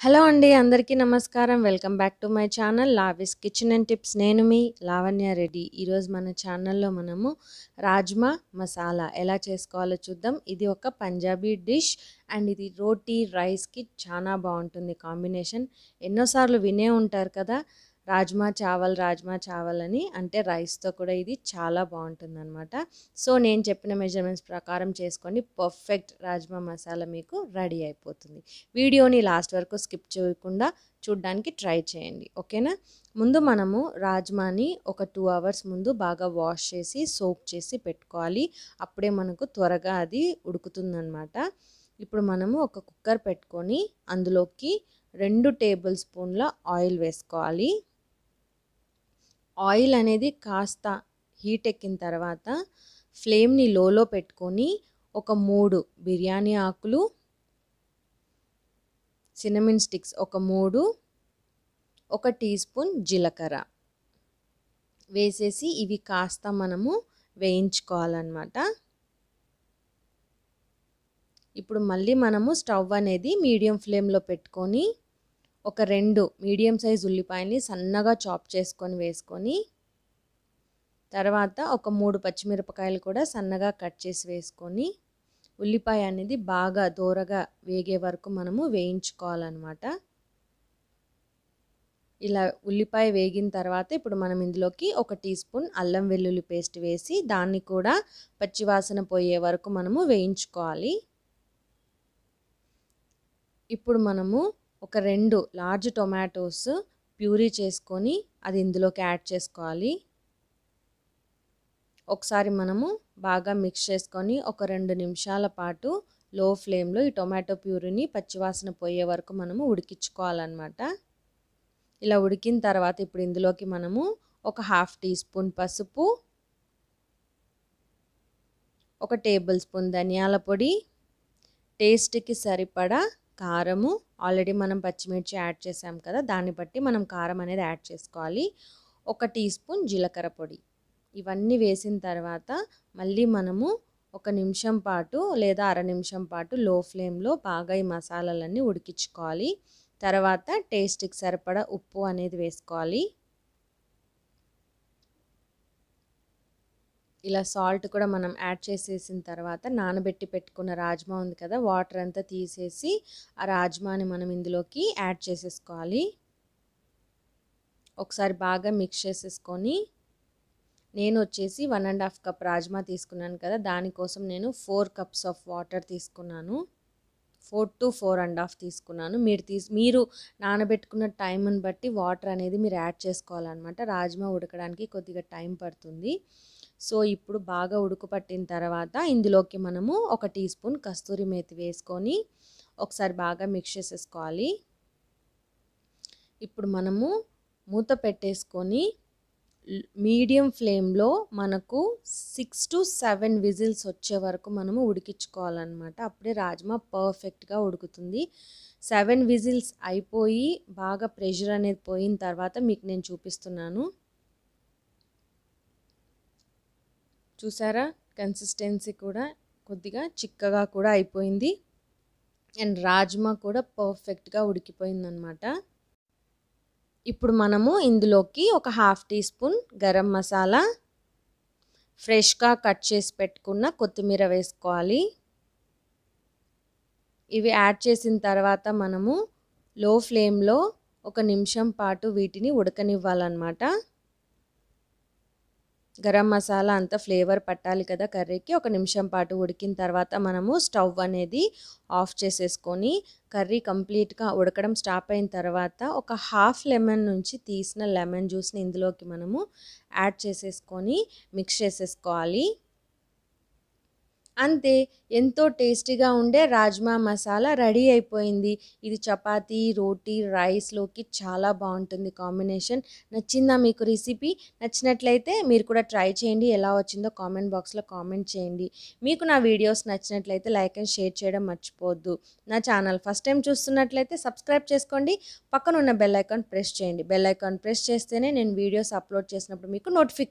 Hello అండి. అందరికీ నమస్కారం. Welcome back to my channel Lavi's kitchen and tips. నేను మీ లావణ్య రెడ్డి. ఈరోజు మన ఛానల్‌లో మనము రాజ్మా మసాలా ఎలా చేసుకోవాలో చూద్దాం. ఇది ఒక పంజాబీ డిష్ అండ్ ఇది రోటీ, రైస్‌కి చాలా బాగుంటుంది కాంబినేషన్. ఎన్నోసార్లు వినే ఉంటారు కదా! రాజ్మా చావల్, రాజ్మా చావల్ అని. అంటే రైస్‌తో కూడా ఇది చాలా బావుంటుందనమాట. సో, నేను చెప్పిన మెజర్‌మెంట్స్ ప్రకారం చేసుకోండి. పర్ఫెక్ట్ రాజ్మా మసాలా మీకు రెడీ అయిపోతుంది. వీడియోని లాస్ట్ వరకు స్కిప్ చేయకుండా చూడ్డానికి ట్రై చేయండి. ఓకేనా? ముందు మనము రాజ్మాని ఒక టూ అవర్స్ ముందు బాగా వాష్ చేసి, సోప్ చేసి పెట్టుకోవాలి. అప్పుడే మనకు త్వరగా అది ఉడుకుతుందనమాట. ఇప్పుడు మనము ఒక కుక్కర్ పెట్టుకొని అందులోకి రెండు టేబుల్ స్పూన్ల ఆయిల్ వేసుకోవాలి. ఆయిల్ అనేది కాస్త హీట్ ఎక్కిన తర్వాత ఫ్లేమ్‌ని లోలో పెట్టుకొని ఒక మూడు బిర్యానీ ఆకులు సినమిన్ స్టిక్స్ ఒక మూడు ఒక టీ స్పూన్ జీలకర్ర వేసేసి ఇవి కాస్త మనము వేయించుకోవాలన్నమాట. ఇప్పుడు మళ్ళీ మనము స్టవ్ అనేది మీడియం ఫ్లేమ్‌లో పెట్టుకొని ఒక రెండు మీడియం సైజ్ ఉల్లిపాయని సన్నగా చాప్ చేసుకొని వేసుకొని తర్వాత ఒక మూడు పచ్చిమిరపకాయలు కూడా సన్నగా కట్ చేసి వేసుకొని ఉల్లిపాయ అనేది బాగా దోరగా వేగే వరకు మనము వేయించుకోవాలన్నమాట ఇలా ఉల్లిపాయ వేగిన తర్వాత ఇప్పుడు మనం ఇందులోకి ఒక టీ స్పూన్ అల్లం వెల్లుల్లి పేస్ట్ వేసి దాన్ని కూడా పచ్చివాసన పోయే వరకు మనము వేయించుకోవాలి. ఇప్పుడు మనము ఒక రెండు లార్జ్ టొమాటోస్ ప్యూరీ చేసుకొని అది ఇందులోకి యాడ్ చేసుకోవాలి. ఒకసారి మనము బాగా మిక్స్ చేసుకొని ఒక రెండు నిమిషాల పాటు లో ఫ్లేమ్‌లో ఈ టొమాటో ప్యూరీని పచ్చివాసన పోయే వరకు మనము ఉడికించుకోవాలన్నమాట ఇలా ఉడికిన తర్వాత ఇప్పుడు ఇందులోకి మనము ఒక హాఫ్ టీ స్పూన్ పసుపు ఒక టేబుల్ స్పూన్ ధనియాల పొడి, టేస్ట్‌కి సరిపడా కారము ఆల్రెడీ మనం పచ్చిమిర్చి యాడ్ చేసాం కదా! దాన్ని బట్టి మనం కారం అనేది యాడ్ చేసుకోవాలి. ఒక టీ స్పూన్ జీలకర్ర పొడి. ఇవన్నీ వేసిన తర్వాత మళ్ళీ మనము ఒక నిమిషం పాటు లేదా అర నిమిషం పాటు లో ఫ్లేమ్‌లో బాగా ఈ మసాలాలన్నీ ఉడికించుకోవాలి. తర్వాత టేస్ట్‌కి సరిపడా ఉప్పు అనేది వేసుకోవాలి. ఇలా సాల్ట్ కూడా మనం యాడ్ చేసేసిన తర్వాత నానబెట్టి పెట్టుకున్న రాజ్మా ఉంది కదా! వాటర్ అంతా తీసేసి ఆ రాజ్మాని మనం ఇందులోకి యాడ్ చేసేసుకోవాలి. ఒకసారి బాగా మిక్స్ చేసేసుకొని నేను వచ్చేసి one and half cup rajma తీసుకున్నాను కదా! దానికోసం నేను ఫోర్ కప్స్ ఆఫ్ వాటర్ తీసుకున్నాను. 4-4 ½ తీసుకున్నాను. మీరు తీసి మీరు నానబెట్టుకున్న టైంని బట్టి వాటర్ అనేది మీరు యాడ్ చేసుకోవాలనమాట. రాజ్మా ఉడకడానికి కొద్దిగా టైం పడుతుంది. సో, ఇప్పుడు బాగా ఉడుకుపట్టిన తర్వాత ఇందులోకి మనము ఒక టీ స్పూన్ కస్తూరి మేతి వేసుకొని ఒకసారి బాగా మిక్స్ చేసేసుకోవాలి. ఇప్పుడు మనము మూత పెట్టేసుకొని మీడియం ఫ్లేమ్‌లో మనకు 6-7 విజిల్స్ వచ్చే వరకు మనము ఉడికించుకోవాలన్నమాట అప్పుడే రాజ్మా పర్ఫెక్ట్‌గా ఉడుకుతుంది. సెవెన్ విజిల్స్ అయిపోయి బాగా ప్రెషర్ అనేది పోయిన తర్వాత మీకు నేను చూపిస్తున్నాను. చూసారా? కన్సిస్టెన్సీ కూడా కొద్దిగా చిక్కగా కూడా అయిపోయింది. అండ్ రాజ్మా కూడా పర్ఫెక్ట్‌గా ఉడికిపోయిందనమాట. ఇప్పుడు మనము ఇందులోకి ఒక half teaspoon garam masala, ఫ్రెష్‌గా కట్ చేసి పెట్టుకున్న కొత్తిమీర వేసుకోవాలి. ఇవి యాడ్ చేసిన తర్వాత మనము లో ఫ్లేమ్‌లో ఒక నిమిషం పాటు వీటిని ఉడకనివ్వాలన్నమాట గరం మసాలా అంతా ఫ్లేవర్ పట్టాలి కదా కర్రీకి. ఒక నిమిషం పాటు ఉడికిన తర్వాత మనము స్టవ్ అనేది ఆఫ్ చేసేసుకొని కర్రీ కంప్లీట్‌గా ఉడకడం స్టాప్ అయిన తర్వాత ఒక హాఫ్ లెమన్ నుంచి తీసిన లెమన్ జ్యూస్‌ని ఇందులోకి మనము యాడ్ చేసేసుకొని మిక్స్ చేసేసుకోవాలి. అంతే ఎంతో టేస్టీగా ఉండే రాజ్మా మసాలా రెడీ అయిపోయింది. ఇది చపాతీ, రోటీ, రైస్‌లోకి చాలా బాగుంటుంది కాంబినేషన్. నచ్చిందా మీకు రెసిపీ? నచ్చినట్లయితే మీరు కూడా ట్రై చేయండి. ఎలా వచ్చిందో కామెంట్ బాక్స్‌లో కామెంట్ చేయండి. మీకు నా వీడియోస్ నచ్చినట్లయితే లైక్ అండ్ షేర్ చేయడం మర్చిపోవద్దు. నా ఛానల్ ఫస్ట్ టైం చూస్తున్నట్లయితే సబ్స్క్రైబ్ చేసుకోండి. పక్కన ఉన్న బెల్ ఐకాన్ ప్రెస్ చేయండి. బెల్ ఐకాన్ ప్రెస్ చేస్తేనే నేను వీడియోస్ అప్లోడ్ చేసినప్పుడు మీకు నోటిఫికేషన్